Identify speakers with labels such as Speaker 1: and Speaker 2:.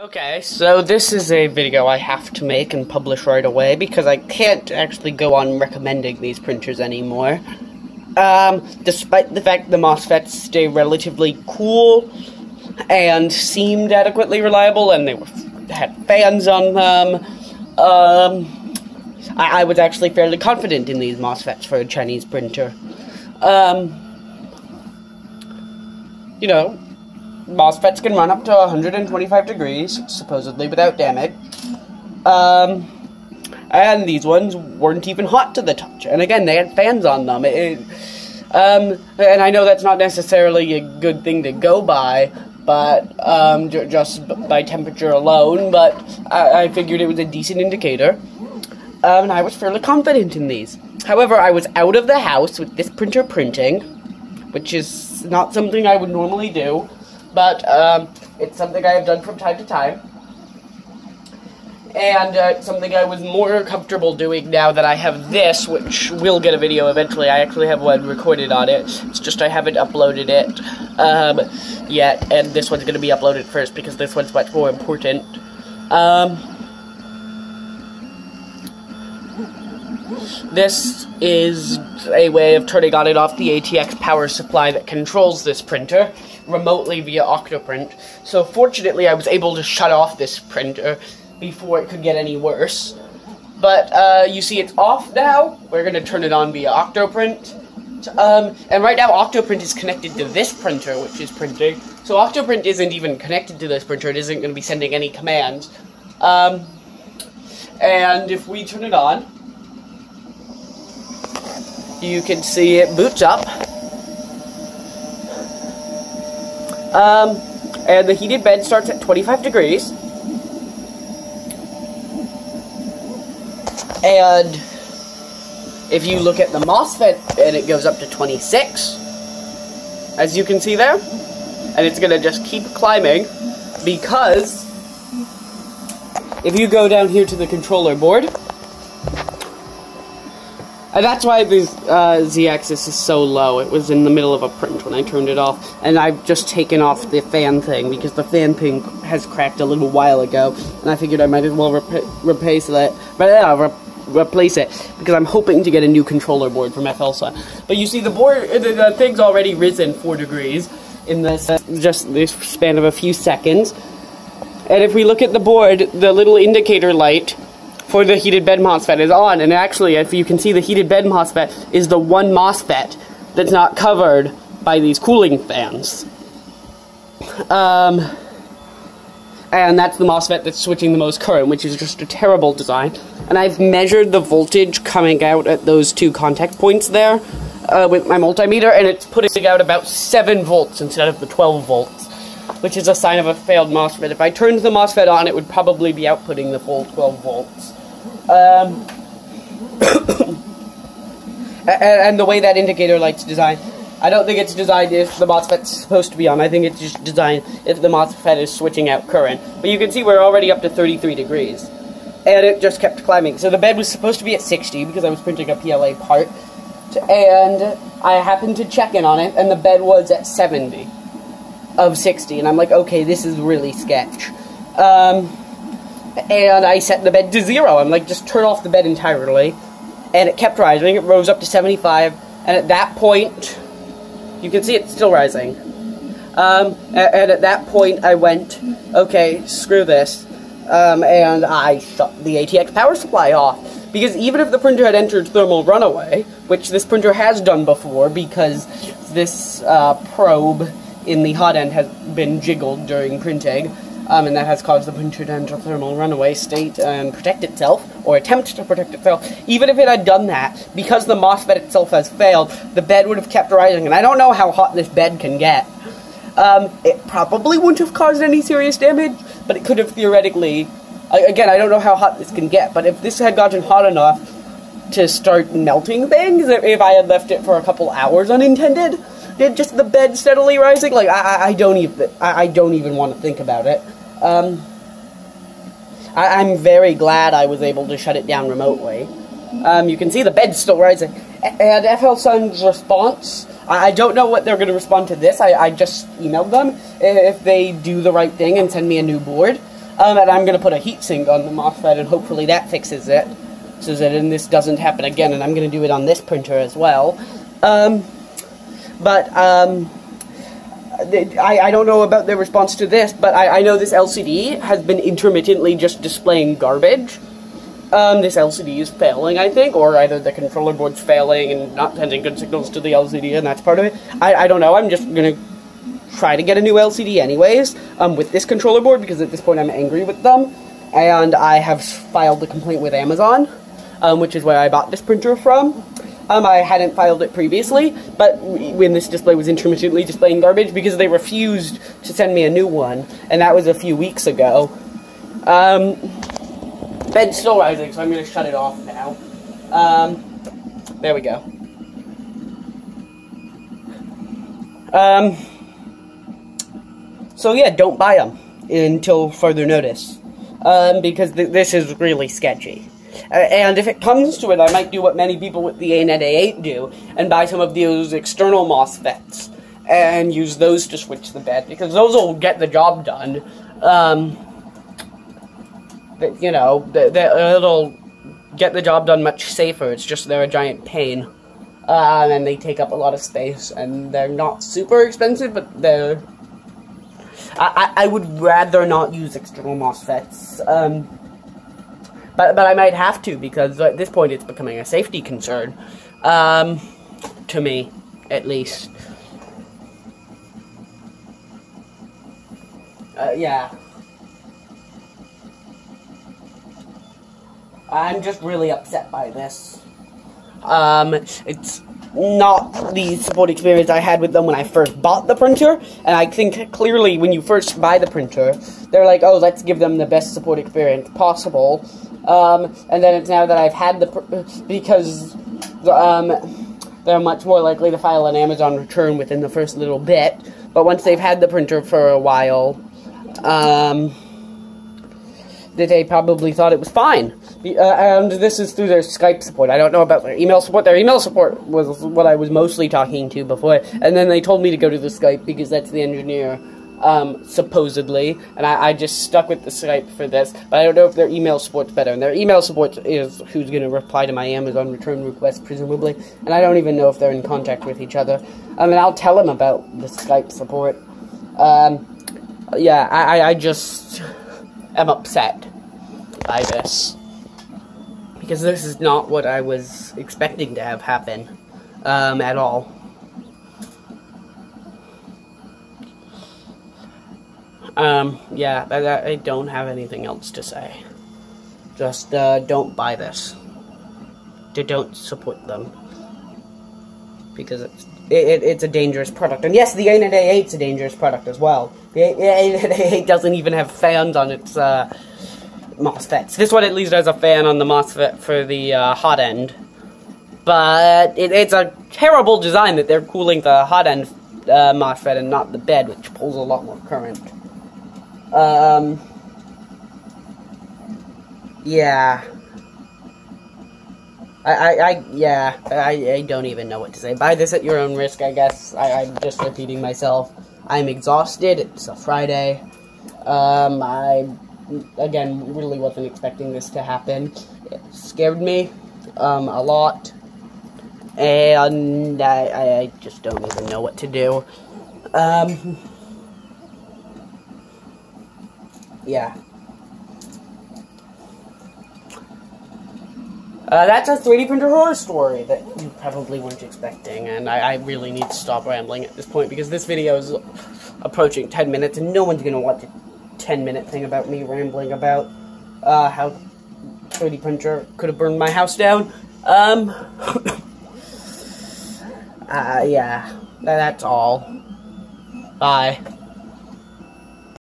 Speaker 1: Okay, so this is a video I have to make and publish right away because I can't actually go on recommending these printers anymore. Um, despite the fact the MOSFETs stay relatively cool and seemed adequately reliable and they were, had fans on them, um, I, I was actually fairly confident in these MOSFETs for a Chinese printer. Um, you know, MOSFETs can run up to 125 degrees, supposedly without damage. Um, and these ones weren't even hot to the touch. And again, they had fans on them. It, um, and I know that's not necessarily a good thing to go by, but um, just by temperature alone. But I-, I figured it was a decent indicator. Um, and I was fairly confident in these. However, I was out of the house with this printer printing, which is not something I would normally do but um, it's something I have done from time to time. And uh, something I was more comfortable doing now that I have this, which will get a video eventually. I actually have one recorded on it. It's just I haven't uploaded it um, yet, and this one's going to be uploaded first because this one's much more important. Um, this is a way of turning on and off the ATX power supply that controls this printer remotely via Octoprint. So fortunately, I was able to shut off this printer before it could get any worse. But uh, you see, it's off now. We're going to turn it on via Octoprint. Um, and right now, Octoprint is connected to this printer, which is printing. So Octoprint isn't even connected to this printer. It isn't going to be sending any commands. Um, and if we turn it on, you can see it boots up. Um, and the heated bed starts at 25 degrees. And if you look at the MOSFET, and it goes up to 26, as you can see there. And it's going to just keep climbing because if you go down here to the controller board, and that's why the uh, z-axis is so low. It was in the middle of a print when I turned it off. And I've just taken off the fan thing because the fan thing has cracked a little while ago. And I figured I might as well rep replace it. But, uh, re replace it because I'm hoping to get a new controller board from FLSUN. But you see, the board, the, the thing's already risen four degrees in this uh, just this span of a few seconds. And if we look at the board, the little indicator light for the heated bed MOSFET is on, and actually, if you can see, the heated bed MOSFET is the one MOSFET that's not covered by these cooling fans. Um, and that's the MOSFET that's switching the most current, which is just a terrible design. And I've measured the voltage coming out at those two contact points there uh, with my multimeter, and it's putting out about 7 volts instead of the 12 volts which is a sign of a failed MOSFET. If I turned the MOSFET on, it would probably be outputting the full 12 volts. Um, and the way that indicator light's designed, I don't think it's designed if the MOSFET's supposed to be on. I think it's just designed if the MOSFET is switching out current. But you can see we're already up to 33 degrees. And it just kept climbing. So the bed was supposed to be at 60 because I was printing a PLA part. And I happened to check in on it, and the bed was at 70 of 60. And I'm like, okay, this is really sketch. Um, and I set the bed to zero. I'm like, just turn off the bed entirely. And it kept rising. It rose up to 75. And at that point, you can see it's still rising. Um, and at that point, I went, okay, screw this. Um, and I shut the ATX power supply off. Because even if the printer had entered thermal runaway, which this printer has done before because this uh, probe in the hot end has been jiggled during printing, um, and that has caused the to enter runaway state and protect itself, or attempt to protect itself. Even if it had done that, because the MOSFET itself has failed, the bed would have kept rising, and I don't know how hot this bed can get. Um, it probably wouldn't have caused any serious damage, but it could have theoretically. Again, I don't know how hot this can get, but if this had gotten hot enough to start melting things, if I had left it for a couple hours unintended, did just the bed steadily rising? Like I, I don't even I, I don't even want to think about it. Um, I, am very glad I was able to shut it down remotely. Um, you can see the bed's still rising. And FLSUN's response, I, I don't know what they're going to respond to this. I, I just emailed them if they do the right thing and send me a new board. Um, and I'm gonna put a heatsink on the MOSFET, and hopefully that fixes it, so that and this doesn't happen again. And I'm gonna do it on this printer as well. Um, but um, I, I don't know about their response to this, but I, I know this LCD has been intermittently just displaying garbage. Um, this LCD is failing, I think, or either the controller board's failing and not sending good signals to the LCD, and that's part of it. I, I don't know. I'm just gonna try to get a new LCD anyways um, with this controller board because at this point I'm angry with them, and I have filed a complaint with Amazon, um, which is where I bought this printer from. Um, I hadn't filed it previously, but when this display was intermittently displaying garbage because they refused to send me a new one, and that was a few weeks ago. Um, bed's still rising, so I'm going to shut it off now. Um, there we go. Um, so yeah, don't buy them until further notice, um, because th this is really sketchy. Uh, and if it comes to it, I might do what many people with the ANET A8 do, and buy some of those external MOSFETs, and use those to switch the bed, because those will get the job done. Um, you know, it'll get the job done much safer, it's just they're a giant pain. Uh, and they take up a lot of space, and they're not super expensive, but they're... I, I, I would rather not use external MOSFETs, um, but but I might have to because at this point it's becoming a safety concern, um, to me, at least. Uh, yeah. I'm just really upset by this. Um, it's not the support experience I had with them when I first bought the printer, and I think clearly when you first buy the printer, they're like, oh, let's give them the best support experience possible, um, and then it's now that I've had the because um, they're much more likely to file an Amazon return within the first little bit. But once they've had the printer for a while, um, that they probably thought it was fine. Uh, and this is through their Skype support. I don't know about their email support. Their email support was what I was mostly talking to before, and then they told me to go to the Skype because that's the engineer um, supposedly, and I, I, just stuck with the Skype for this, but I don't know if their email support's better, and their email support is who's going to reply to my Amazon return request, presumably, and I don't even know if they're in contact with each other. I mean, I'll tell them about the Skype support. Um, yeah, I, I just am upset by this, because this is not what I was expecting to have happen, um, at all. Um, yeah, I, I, don't have anything else to say. Just, uh, don't buy this. Don't support them. Because it's, it, it's a dangerous product. And yes, the ANET A8 is a dangerous product as well. The ANET A8 doesn't even have fans on its, uh, MOSFETs. This one at least has a fan on the MOSFET for the, uh, hot end. But it, it's a terrible design that they're cooling the hot end uh, MOSFET and not the bed, which pulls a lot more current. Um, yeah. I, I, I yeah, I, I don't even know what to say. Buy this at your own risk, I guess. I, I'm just repeating myself. I'm exhausted. It's a Friday. Um, I, again, really wasn't expecting this to happen. It scared me, um, a lot. And I, I just don't even know what to do. Um, yeah. Uh, that's a 3D printer horror story that you probably weren't expecting, and I, I, really need to stop rambling at this point because this video is approaching 10 minutes, and no one's gonna watch a 10 minute thing about me rambling about uh, how 3D printer could have burned my house down. Um, uh, yeah, that's all. Bye.